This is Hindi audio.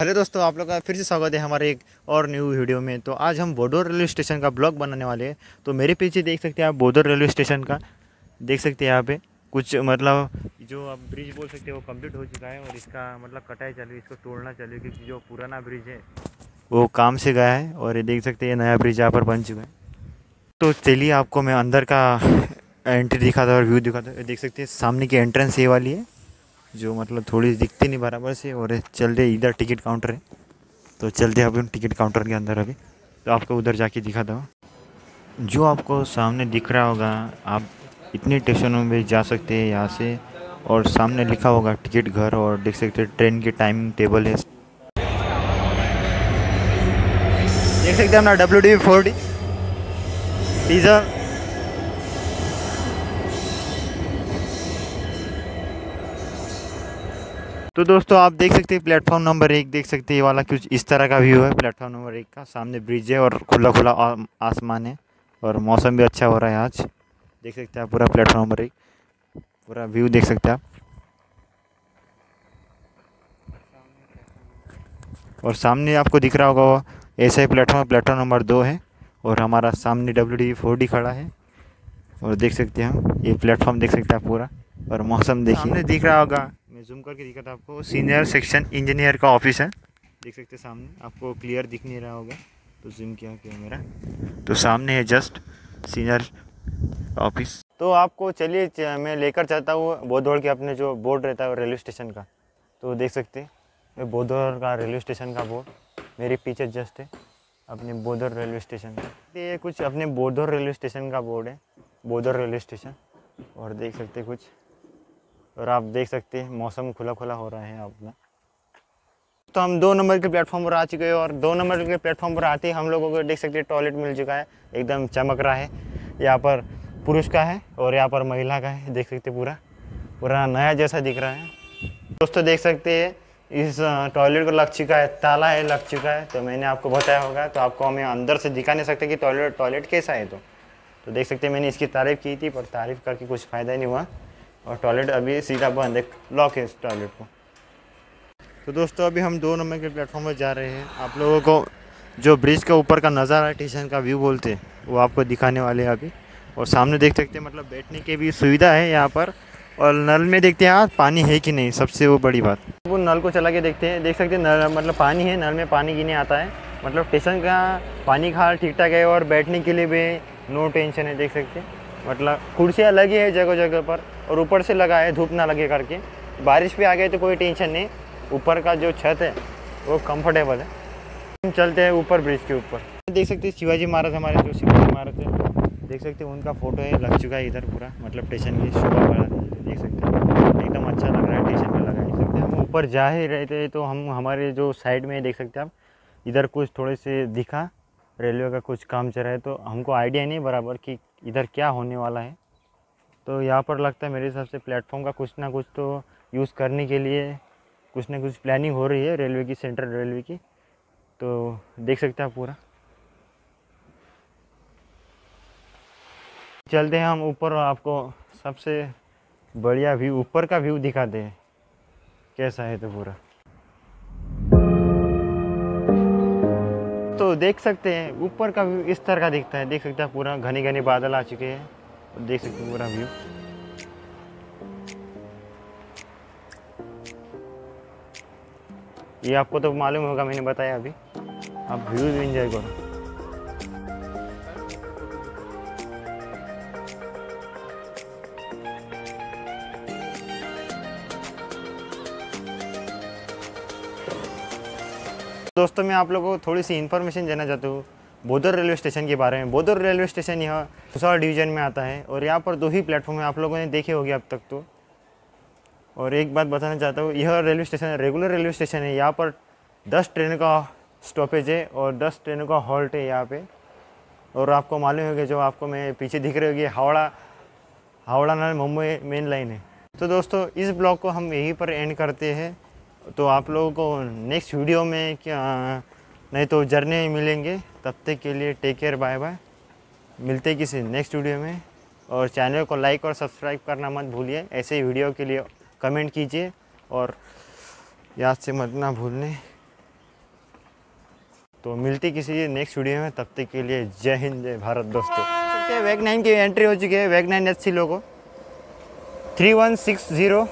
हेलो दोस्तों, आप लोग का फिर से स्वागत है हमारे एक और न्यू वीडियो में। तो आज हम बोडोर रेलवे स्टेशन का ब्लॉग बनाने वाले हैं। तो मेरे पीछे देख सकते हैं आप बोडोर रेलवे स्टेशन का। देख सकते हैं यहाँ पे कुछ मतलब जो आप ब्रिज बोल सकते हैं वो कंप्लीट हो चुका है और इसका मतलब कटाई चल इसको तोड़ना चाहिए क्योंकि जो पुराना ब्रिज है, वो काम से गया है और ये देख सकते हैं नया ब्रिज यहाँ पर बन चुका है। तो चलिए आपको मैं अंदर का एंट्री दिखाता और व्यू दिखाता हूँ। देख सकते हैं सामने की एंट्रेंस ये वाली है। जो मतलब थोड़ी दिखती नहीं बराबर से और चलते इधर टिकट काउंटर है। तो चलते अभी टिकट काउंटर के अंदर अभी। तो आपको उधर जाके दिखाता हूँ जो आपको सामने दिख रहा होगा, आप इतने स्टेशनों में जा सकते हैं यहाँ से। और सामने लिखा होगा टिकट घर और देख सकते हैं ट्रेन की टाइमिंग टेबल है। देख सकते हैं अपना W D four D diesel तो दोस्तों, आप देख सकते हैं प्लेटफॉर्म नंबर एक, देख सकते हैं ये वाला कुछ इस तरह का व्यू है। प्लेटफॉर्म नंबर एक का सामने ब्रिज है और खुला खुला आसमान है और मौसम भी अच्छा हो रहा है आज। देख सकते हैं आप पूरा प्लेटफॉर्म नंबर एक, पूरा व्यू देख सकते हैं आप। और सामने आपको दिख रहा होगा ऐसा ही प्लेटफॉर्म प्लेटफॉर्म नंबर दो है और हमारा सामने डब्ल्यू डी फोर डी खड़ा है। और देख सकते हैं हम, ये प्लेटफॉर्म देख सकते हैं आप पूरा और मौसम देखिए। दिख रहा होगा। मैं जूम करके दिखाता था आपको। सीनियर सेक्शन इंजीनियर का ऑफ़िस है। देख सकते हैं सामने, आपको क्लियर दिख नहीं रहा होगा। तो जूम किया किया मेरा तो सामने है जस्ट सीनियर ऑफ़िस तो आपको चलिए मैं लेकर चलता हूँ बोधौड़ के अपने जो बोर्ड रहता है रेलवे स्टेशन का। तो देख सकते हैं ये बोधौड़ का रेलवे स्टेशन का बोर्ड। मेरे पीछे जस्ट है, अपने बोधर रेलवे स्टेशन। का ये कुछ अपने बोधर रेलवे स्टेशन का बोर्ड है, बोधर रेलवे स्टेशन। और देख सकते कुछ। और आप देख सकते हैं, मौसम खुला खुला हो रहा है अपना। तो हम दो नंबर के प्लेटफॉर्म पर आ चुके हैं और दो नंबर के प्लेटफॉर्म पर आते ही हम लोगों को देख सकते हैं, टॉयलेट मिल चुका है, एकदम चमक रहा है। यहाँ पर पुरुष का है और यहाँ पर महिला का है, देख सकते पूरा पूरा नया जैसा दिख रहा है। दोस्तों, देख सकते हैं, इस टॉयलेट को लग चुका है, ताला है, लग चुका है। तो मैंने आपको बताया होगा तो आपको हमें अंदर से दिखा नहीं सकते कि टॉयलेट टॉयलेट कैसा है तो। तो देख सकते हैं, मैंने इसकी तारीफ़ की थी, पर तारीफ़ करके कुछ फ़ायदा नहीं हुआ। और टॉयलेट अभी सीधा बंद है लॉक है इस टॉयलेट को। तो दोस्तों, अभी हम दो नंबर के प्लेटफॉर्म पर जा रहे हैं। आप लोगों को जो ब्रिज के ऊपर का नज़ारा है स्टेशन का व्यू बोलते हैं, वो आपको दिखाने वाले हैं अभी। और सामने देख सकते हैं मतलब बैठने की भी सुविधा है यहाँ पर। और नल में देखते हैं हाँ पानी है कि नहीं, सबसे वो बड़ी बात। वो नल को चला के देखते हैं, देख सकते हैं, नल मतलब पानी है, नल में पानी गिने आता है। मतलब स्टेशन का पानी का हाल ठीक ठाक है और बैठने के लिए भी नो टेंशन है, देख सकते हैं। मतलब कुर्सियाँ लगी है जगह जगह पर और ऊपर से लगा है, धूप ना लगे करके। बारिश भी आ गई तो कोई टेंशन नहीं। ऊपर का जो छत है, वो कंफर्टेबल है। हम चलते हैं ऊपर ब्रिज के ऊपर। देख सकते हैं शिवाजी महाराज हमारे जो शिवाजी महाराज है। देख सकते हैं उनका फ़ोटो है, लग चुका है इधर पूरा मतलब स्टेशन की शोभा बढ़ा देख सकते हैं। एकदम अच्छा लग रहा है स्टेशन पे लगा देख सकते हैं हम ऊपर जा ही रहे थे तो हम हमारे जो साइड में देख सकते हैं आप, इधर कुछ थोड़े से दिखा। रेलवे का कुछ काम चल रहा है तो हमको आइडिया नहीं बराबर कि इधर क्या होने वाला है। तो यहाँ पर लगता है मेरे हिसाब से प्लेटफॉर्म का कुछ ना कुछ तो यूज़ करने के लिए कुछ ना कुछ प्लानिंग हो रही है रेलवे की, सेंट्रल रेलवे की। तो देख सकते हैं आप पूरा। चलते हैं हम ऊपर आपको सबसे बढ़िया व्यू ऊपर का व्यू दिखाते हैं। कैसा है तो पूरा। तो देख सकते हैं, ऊपर का व्यू इस तरह का दिखता है। देख सकते हैं, पूरा घने घने बादल आ चुके हैं। देख सकते हैं पूरा व्यू ये आपको तो मालूम होगा, मैंने बताया अभी। आप व्यू भी इंजॉय करो। दोस्तों, मैं आप लोगों को थोड़ी सी इन्फॉर्मेशन देना चाहता हूँ बोदर रेलवे स्टेशन के बारे में। बोदर रेलवे स्टेशन यह भुसावल डिवीज़न में आता है और यहाँ पर दो ही प्लेटफॉर्म है, आप लोगों ने देखे होंगे अब तक तो। और एक बात बताना चाहता हूँ, यह railway station regular railway station है, यहाँ पर दस ट्रेनों का स्टॉपेज है और दस ट्रेनों का हॉल्ट है यहाँ पर और आपको मालूम होगा, जो आपको मैं पीछे दिख रही होगी, हावड़ा हावड़ा नाल मुंबई मेन लाइन है। तो दोस्तों, इस ब्लॉग को हम यहीं पर एंड करते हैं। तो आप लोगों को नेक्स्ट वीडियो में क्या नहीं तो जर्नी मिलेंगे। तब तक के लिए टेक केयर बाय बाय मिलते किसी नेक्स्ट वीडियो में। और चैनल को लाइक और सब्सक्राइब करना मत भूलिए। ऐसे ही वीडियो के लिए कमेंट कीजिए और याद से मत ना भूलने। तो मिलती किसी नेक्स्ट वीडियो में। तब तक के लिए जय हिंद जय भारत दोस्तों। वैग नाइन की एंट्री हो चुकी है। वैग nine H C logo. Three one six zero